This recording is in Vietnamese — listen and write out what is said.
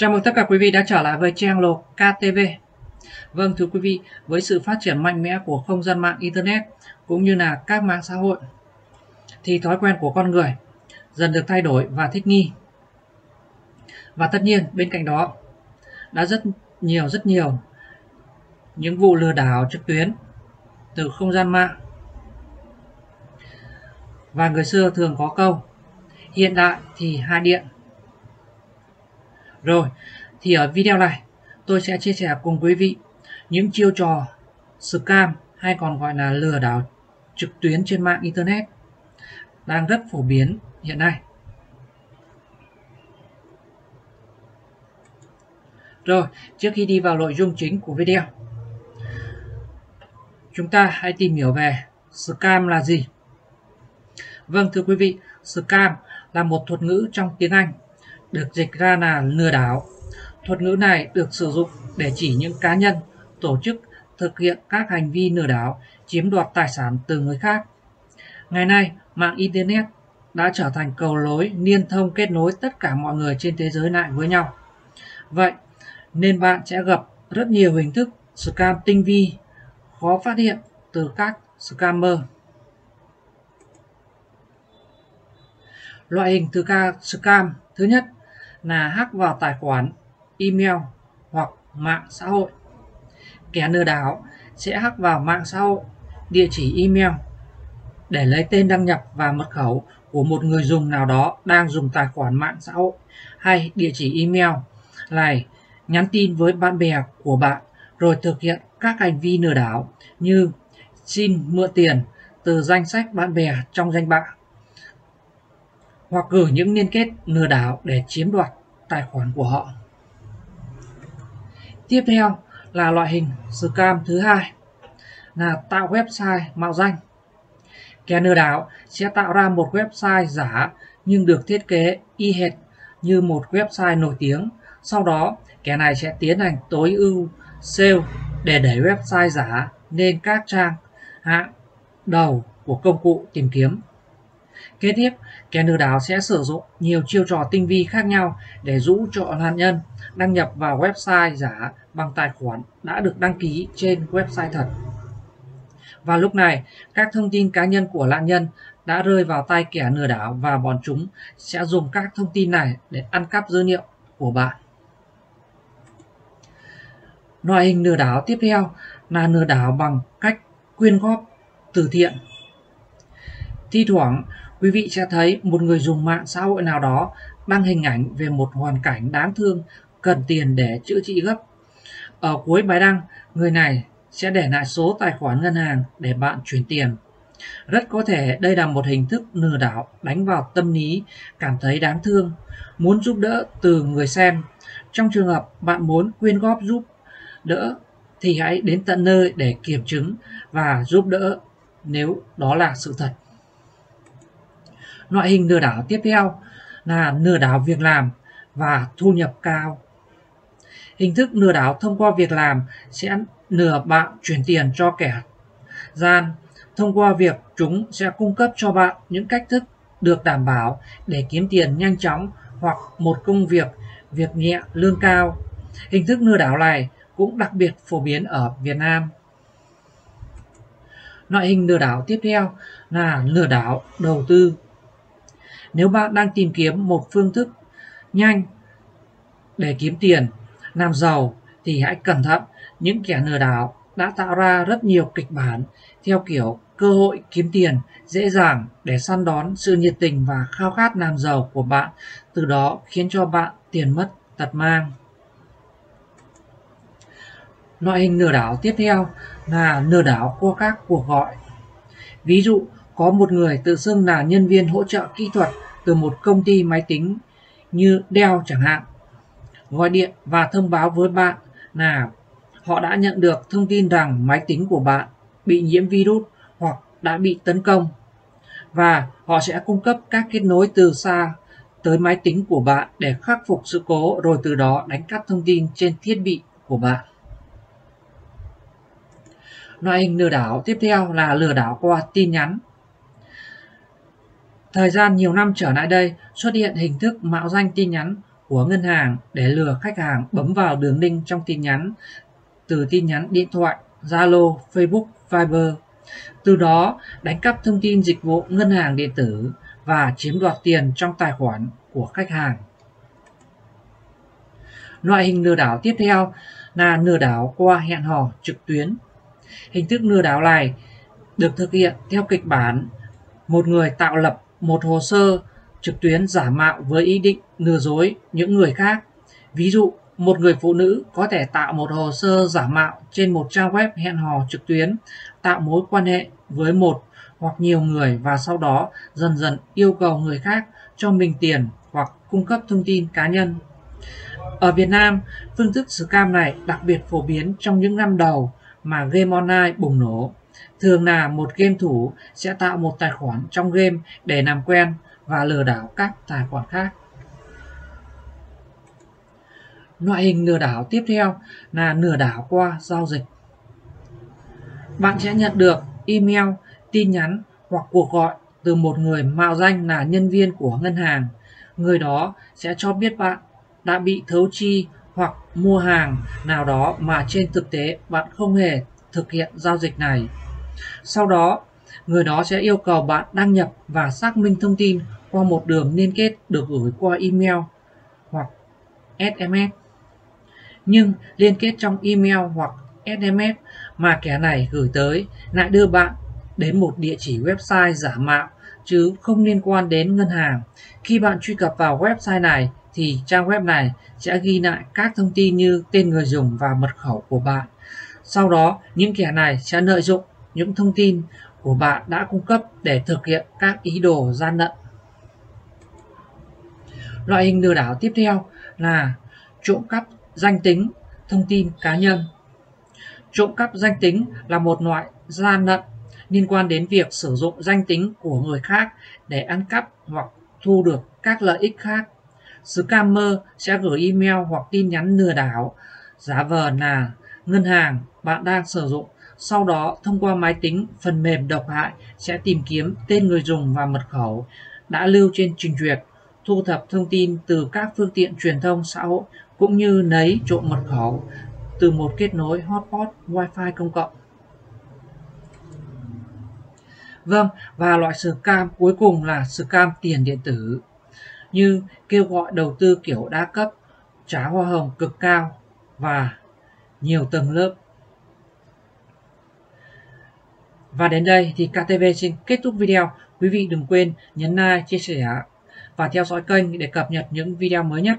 Chào mừng tất cả quý vị đã trở lại với trang lô KTV. Vâng thưa quý vị, với sự phát triển mạnh mẽ của không gian mạng Internet cũng như là các mạng xã hội thì thói quen của con người dần được thay đổi và thích nghi. Và tất nhiên bên cạnh đó đã rất nhiều rất nhiều những vụ lừa đảo trực tuyến từ không gian mạng. Và người xưa thường có câu hiện đại thì hai điện rồi, thì ở video này tôi sẽ chia sẻ cùng quý vị những chiêu trò scam hay còn gọi là lừa đảo trực tuyến trên mạng Internet đang rất phổ biến hiện nay. Rồi, trước khi đi vào nội dung chính của video, chúng ta hãy tìm hiểu về scam là gì. Vâng thưa quý vị, scam là một thuật ngữ trong tiếng Anh được dịch ra là lừa đảo. Thuật ngữ này được sử dụng để chỉ những cá nhân, tổ chức thực hiện các hành vi lừa đảo, chiếm đoạt tài sản từ người khác. Ngày nay, mạng Internet đã trở thành cầu lối liên thông kết nối tất cả mọi người trên thế giới lại với nhau. Vậy, nên bạn sẽ gặp rất nhiều hình thức scam tinh vi, khó phát hiện từ các scammer. Loại hình thứ ca scam thứ nhất là hack vào tài khoản email hoặc mạng xã hội. Kẻ lừa đảo sẽ hack vào mạng xã hội, địa chỉ email để lấy tên đăng nhập và mật khẩu của một người dùng nào đó đang dùng tài khoản mạng xã hội hay địa chỉ email này nhắn tin với bạn bè của bạn rồi thực hiện các hành vi lừa đảo như xin mượn tiền từ danh sách bạn bè trong danh bạ hoặc gửi những liên kết lừa đảo để chiếm đoạt tài khoản của họ. Tiếp theo là loại hình scam thứ hai là tạo website mạo danh. Kẻ lừa đảo sẽ tạo ra một website giả nhưng được thiết kế y hệt như một website nổi tiếng. Sau đó, kẻ này sẽ tiến hành tối ưu SEO để đẩy website giả lên các trang hạng đầu của công cụ tìm kiếm. Kế tiếp, kẻ lừa đảo sẽ sử dụng nhiều chiêu trò tinh vi khác nhau để rũ cho nạn nhân đăng nhập vào website giả bằng tài khoản đã được đăng ký trên website thật. Và lúc này, các thông tin cá nhân của nạn nhân đã rơi vào tay kẻ lừa đảo và bọn chúng sẽ dùng các thông tin này để ăn cắp dữ liệu của bạn. Loại hình lừa đảo tiếp theo là lừa đảo bằng cách quyên góp từ thiện. Thi thoảng, quý vị sẽ thấy một người dùng mạng xã hội nào đó đăng hình ảnh về một hoàn cảnh đáng thương cần tiền để chữa trị gấp. Ở cuối bài đăng, người này sẽ để lại số tài khoản ngân hàng để bạn chuyển tiền. Rất có thể đây là một hình thức lừa đảo đánh vào tâm lý cảm thấy đáng thương, muốn giúp đỡ từ người xem. Trong trường hợp bạn muốn quyên góp giúp đỡ thì hãy đến tận nơi để kiểm chứng và giúp đỡ nếu đó là sự thật. Loại hình lừa đảo tiếp theo là lừa đảo việc làm và thu nhập cao. Hình thức lừa đảo thông qua việc làm sẽ lừa bạn chuyển tiền cho kẻ gian thông qua việc chúng sẽ cung cấp cho bạn những cách thức được đảm bảo để kiếm tiền nhanh chóng hoặc một công việc việc nhẹ, lương cao. Hình thức lừa đảo này cũng đặc biệt phổ biến ở Việt Nam. Loại hình lừa đảo tiếp theo là lừa đảo đầu tư nếu bạn đang tìm kiếm một phương thức nhanh để kiếm tiền, làm giàu thì hãy cẩn thận những kẻ lừa đảo đã tạo ra rất nhiều kịch bản theo kiểu cơ hội kiếm tiền dễ dàng để săn đón sự nhiệt tình và khao khát làm giàu của bạn, từ đó khiến cho bạn tiền mất tật mang. Loại hình lừa đảo tiếp theo là lừa đảo qua các cuộc gọi. Ví dụ, có một người tự xưng là nhân viên hỗ trợ kỹ thuật từ một công ty máy tính như Dell chẳng hạn. Gọi điện và thông báo với bạn là họ đã nhận được thông tin rằng máy tính của bạn bị nhiễm virus hoặc đã bị tấn công và họ sẽ cung cấp các kết nối từ xa tới máy tính của bạn để khắc phục sự cố rồi từ đó đánh cắp thông tin trên thiết bị của bạn. Loại hình lừa đảo tiếp theo là lừa đảo qua tin nhắn. Thời gian nhiều năm trở lại đây xuất hiện hình thức mạo danh tin nhắn của ngân hàng để lừa khách hàng bấm vào đường link trong tin nhắn từ tin nhắn điện thoại, Zalo, Facebook, Viber. Từ đó đánh cắp thông tin dịch vụ ngân hàng điện tử và chiếm đoạt tiền trong tài khoản của khách hàng. Loại hình lừa đảo tiếp theo là lừa đảo qua hẹn hò trực tuyến. Hình thức lừa đảo này được thực hiện theo kịch bản một người tạo lập một hồ sơ trực tuyến giả mạo với ý định lừa dối những người khác. Ví dụ, một người phụ nữ có thể tạo một hồ sơ giả mạo trên một trang web hẹn hò trực tuyến, tạo mối quan hệ với một hoặc nhiều người và sau đó dần dần yêu cầu người khác cho mình tiền hoặc cung cấp thông tin cá nhân. Ở Việt Nam, phương thức scam này đặc biệt phổ biến trong những năm đầu mà game online bùng nổ. Thường là một game thủ sẽ tạo một tài khoản trong game để làm quen và lừa đảo các tài khoản khác. Loại hình lừa đảo tiếp theo là lừa đảo qua giao dịch. Bạn sẽ nhận được email, tin nhắn hoặc cuộc gọi từ một người mạo danh là nhân viên của ngân hàng. Người đó sẽ cho biết bạn đã bị thấu chi hoặc mua hàng nào đó mà trên thực tế bạn không hề thực hiện giao dịch này. Sau đó, người đó sẽ yêu cầu bạn đăng nhập và xác minh thông tin qua một đường liên kết được gửi qua email hoặc SMS. Nhưng liên kết trong email hoặc SMS mà kẻ này gửi tới lại đưa bạn đến một địa chỉ website giả mạo chứ không liên quan đến ngân hàng. Khi bạn truy cập vào website này thì trang web này sẽ ghi lại các thông tin như tên người dùng và mật khẩu của bạn. Sau đó, những kẻ này sẽ lợi dụng những thông tin của bạn đã cung cấp để thực hiện các ý đồ gian lận. Loại hình lừa đảo tiếp theo là trộm cắp danh tính, thông tin cá nhân. Trộm cắp danh tính là một loại gian lận liên quan đến việc sử dụng danh tính của người khác để ăn cắp hoặc thu được các lợi ích khác. Scammer sẽ gửi email hoặc tin nhắn lừa đảo giả vờ là ngân hàng bạn đang sử dụng. Sau đó, thông qua máy tính, phần mềm độc hại sẽ tìm kiếm tên người dùng và mật khẩu đã lưu trên trình duyệt thu thập thông tin từ các phương tiện truyền thông xã hội cũng như lấy trộm mật khẩu từ một kết nối hotspot Wi-Fi công cộng. Vâng, và loại scam cuối cùng là scam tiền điện tử như kêu gọi đầu tư kiểu đa cấp, trả hoa hồng cực cao và nhiều tầng lớp. Và đến đây thì KTV xin kết thúc video. Quý vị đừng quên nhấn like, chia sẻ và theo dõi kênh để cập nhật những video mới nhất.